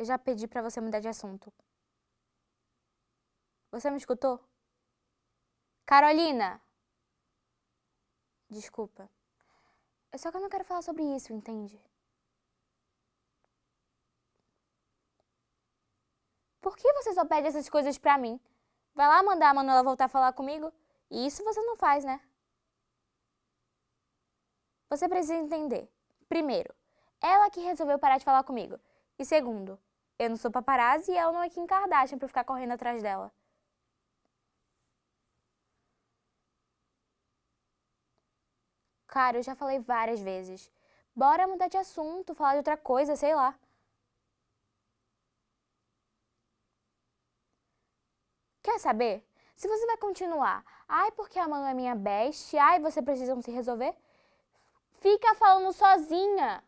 Eu já pedi pra você mudar de assunto. Você me escutou? Carolina! Desculpa. É só que eu não quero falar sobre isso, entende? Por que você só pede essas coisas pra mim? Vai lá mandar a Manuela voltar a falar comigo? E isso você não faz, né? Você precisa entender. Primeiro, ela que resolveu parar de falar comigo. E segundo, eu não sou paparazzi e ela não é Kim Kardashian pra ficar correndo atrás dela. Cara, eu já falei várias vezes. Bora mudar de assunto, falar de outra coisa, sei lá. Quer saber? Se você vai continuar, ai, porque a Manu é minha best, ai, você precisam se resolver, fica falando sozinha.